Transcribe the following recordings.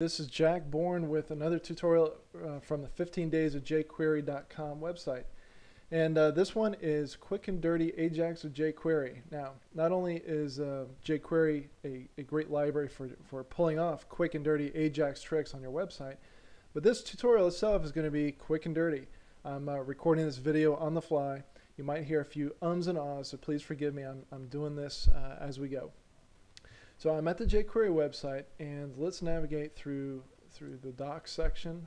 This is Jack Born with another tutorial uh, from the 15 days of jQuery.com website. And uh, this one is quick and dirty Ajax with jQuery. Now, not only is uh, jQuery a, a great library for, for pulling off quick and dirty Ajax tricks on your website, but this tutorial itself is going to be quick and dirty. I'm uh, recording this video on the fly. You might hear a few ums and ahs, so please forgive me. I'm, I'm doing this uh, as we go. So I'm at the jQuery website and let's navigate through through the docs section.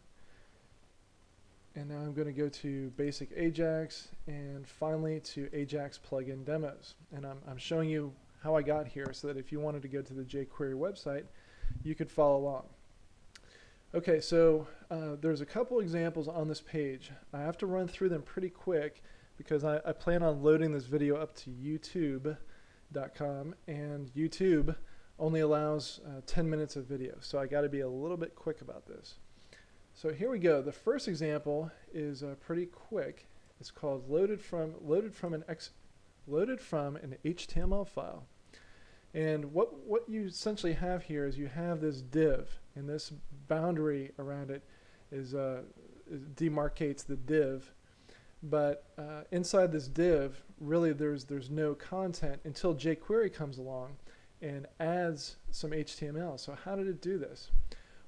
And now I'm going to go to basic Ajax and finally to Ajax plugin demos. And I'm, I'm showing you how I got here so that if you wanted to go to the jQuery website, you could follow along. Okay, so uh, there's a couple examples on this page. I have to run through them pretty quick because I, I plan on loading this video up to youtube.com and YouTube only allows uh, 10 minutes of video. So I got to be a little bit quick about this. So here we go. The first example is uh, pretty quick. It's called loaded from loaded from an X loaded from an HTML file. And what what you essentially have here is you have this div, and this boundary around it is, uh, is demarcates the div. But uh, inside this div, really there's there's no content until jQuery comes along and adds some HTML. So how did it do this?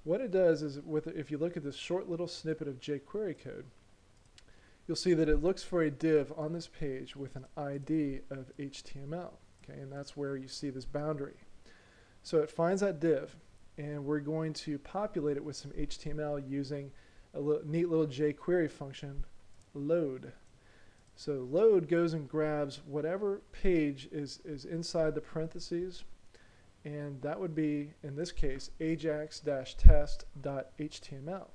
What it does is, with if you look at this short little snippet of jQuery code, you'll see that it looks for a div on this page with an ID of HTML. Okay, and that's where you see this boundary. So it finds that div, and we're going to populate it with some HTML using a li neat little jQuery function, load. So load goes and grabs whatever page is, is inside the parentheses and that would be, in this case, ajax-test.html.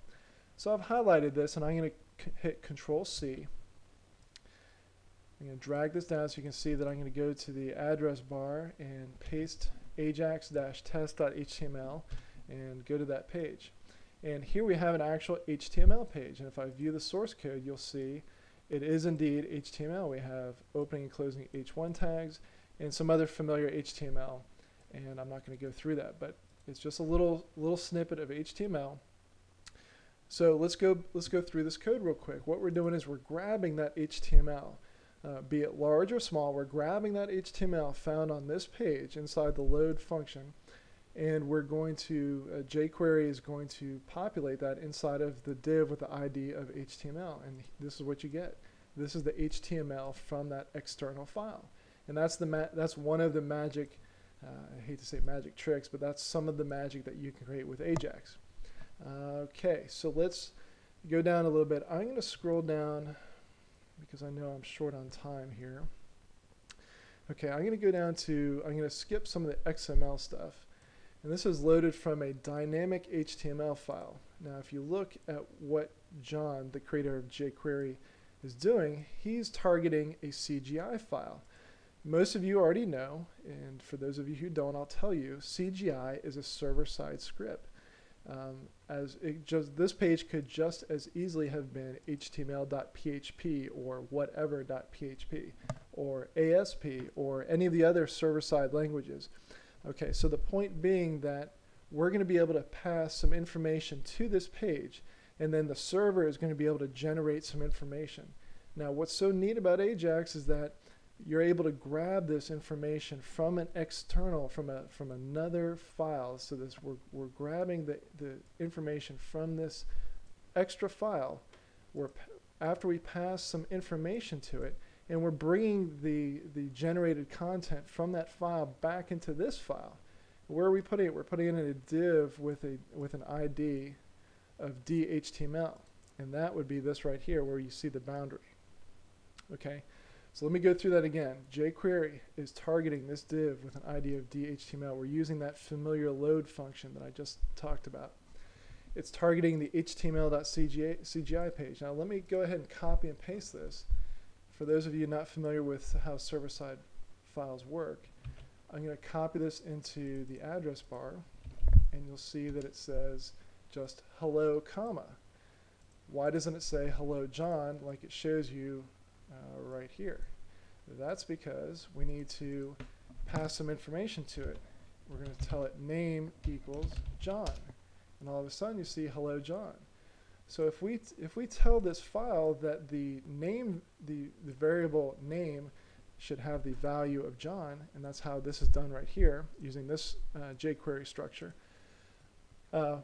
So I've highlighted this, and I'm going to hit Control C. I'm going to drag this down so you can see that I'm going to go to the address bar and paste ajax-test.html and go to that page. And here we have an actual HTML page. And if I view the source code, you'll see it is indeed HTML. We have opening and closing H1 tags and some other familiar HTML and I'm not going to go through that, but it's just a little little snippet of HTML. So let's go let's go through this code real quick. What we're doing is we're grabbing that HTML, uh, be it large or small. We're grabbing that HTML found on this page inside the load function, and we're going to uh, jQuery is going to populate that inside of the div with the ID of HTML, and this is what you get. This is the HTML from that external file, and that's the that's one of the magic I hate to say magic tricks, but that's some of the magic that you can create with Ajax. Uh, okay, so let's go down a little bit. I'm going to scroll down because I know I'm short on time here. Okay, I'm going to go down to, I'm going to skip some of the XML stuff. And this is loaded from a dynamic HTML file. Now, if you look at what John, the creator of jQuery, is doing, he's targeting a CGI file. Most of you already know, and for those of you who don't, I'll tell you, CGI is a server-side script. Um, as just this page could just as easily have been html.php or whatever.php or ASP or any of the other server-side languages. Okay, so the point being that we're going to be able to pass some information to this page and then the server is going to be able to generate some information. Now what's so neat about Ajax is that you're able to grab this information from an external, from a from another file. So this we're, we're grabbing the, the information from this extra file. We're after we pass some information to it, and we're bringing the the generated content from that file back into this file. Where are we putting it? We're putting it in a div with a with an ID of DHTML, and that would be this right here, where you see the boundary. Okay. So let me go through that again. jQuery is targeting this div with an ID of DHTML. We're using that familiar load function that I just talked about. It's targeting the HTML.CGI page. Now let me go ahead and copy and paste this. For those of you not familiar with how server-side files work, I'm going to copy this into the address bar and you'll see that it says just hello comma. Why doesn't it say hello John like it shows you uh, right here. That's because we need to pass some information to it. We're going to tell it name equals John. and all of a sudden you see hello John. So if we if we tell this file that the name the the variable name should have the value of John, and that's how this is done right here using this uh, jQuery structure. Uh,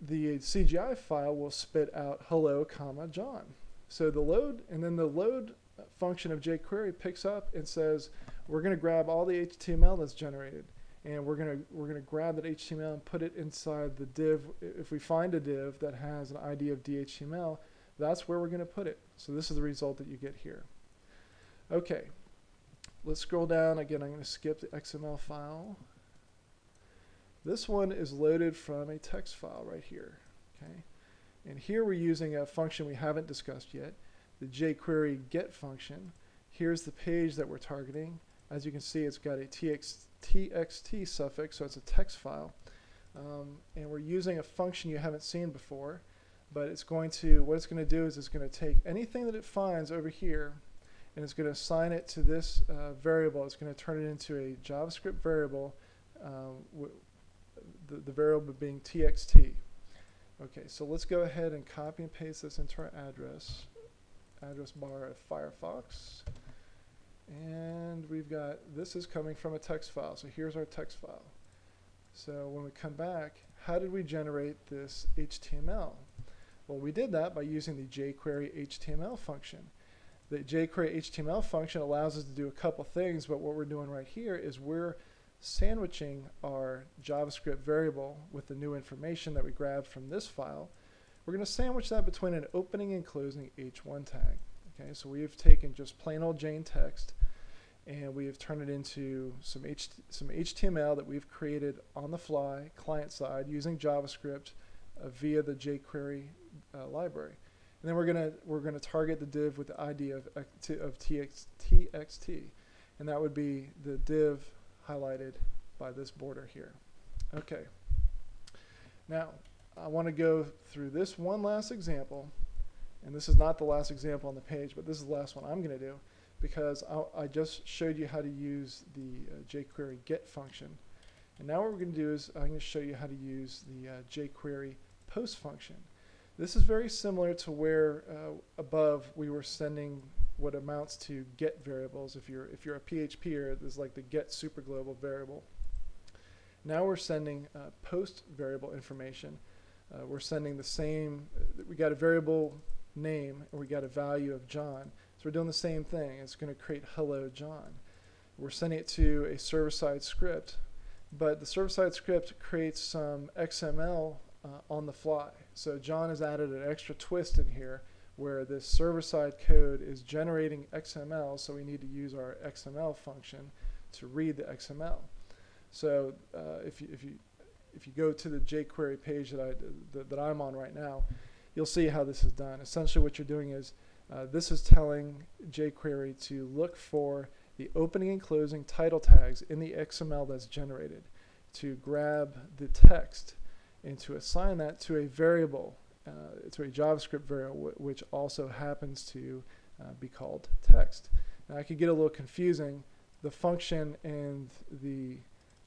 the CGI file will spit out hello comma John. So the load and then the load function of jQuery picks up and says we're going to grab all the HTML that's generated and we're going to we're going to grab that HTML and put it inside the div. If we find a div that has an ID of DHTML that's where we're going to put it. So this is the result that you get here. Okay let's scroll down. Again I'm going to skip the XML file. This one is loaded from a text file right here okay? And here we're using a function we haven't discussed yet the jQuery get function here's the page that we're targeting as you can see it's got a tx txt suffix, so it's a text file. Um, and we're using a function you haven't seen before, but it's going to, what it's going to do is it's going to take anything that it finds over here and it's going to assign it to this uh, variable. It's going to turn it into a JavaScript variable, um, the, the variable being txt. Okay, so let's go ahead and copy and paste this into our address, address bar of Firefox. And we've got, this is coming from a text file. So here's our text file. So when we come back, how did we generate this HTML? Well, we did that by using the jQuery HTML function. The jQuery HTML function allows us to do a couple things, but what we're doing right here is we're sandwiching our JavaScript variable with the new information that we grabbed from this file. We're going to sandwich that between an opening and closing h1 tag. Okay, so we have taken just plain old Jane text and we have turned it into some, H some HTML that we've created on the fly, client side, using JavaScript uh, via the jQuery uh, library. And then we're gonna we're gonna target the div with the ID of of tx, txt, and that would be the div highlighted by this border here. Okay. Now I want to go through this one last example and this is not the last example on the page, but this is the last one I'm going to do because I, I, just showed you how to use the uh, jQuery get function. And now what we're going to do is I'm going to show you how to use the uh, jQuery post function. This is very similar to where uh, above we were sending what amounts to get variables. If you're if you're a PHPer, there's like the get super global variable. Now we're sending uh, post variable information. Uh, we're sending the same. Uh, we got a variable name and we got a value of John. So we're doing the same thing. It's going to create hello John. We're sending it to a server-side script, but the server-side script creates some XML uh, on the fly. So John has added an extra twist in here where this server-side code is generating XML, so we need to use our XML function to read the XML. So uh, if you if you if you go to the jQuery page that I that, that I'm on right now, you'll see how this is done. Essentially what you're doing is uh, this is telling jQuery to look for the opening and closing title tags in the XML that's generated, to grab the text and to assign that to a variable, uh, to a JavaScript variable, which also happens to uh, be called text. Now, I could get a little confusing. The function and the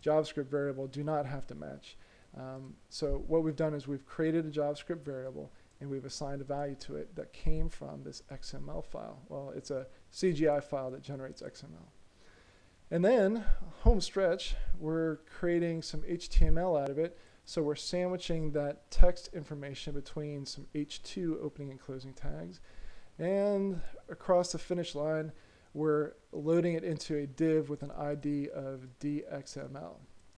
JavaScript variable do not have to match. Um, so what we've done is we've created a JavaScript variable and we've assigned a value to it that came from this XML file. Well, it's a CGI file that generates XML. And then, home stretch, we're creating some HTML out of it. So we're sandwiching that text information between some H2 opening and closing tags. And across the finish line, we're loading it into a div with an ID of DXML.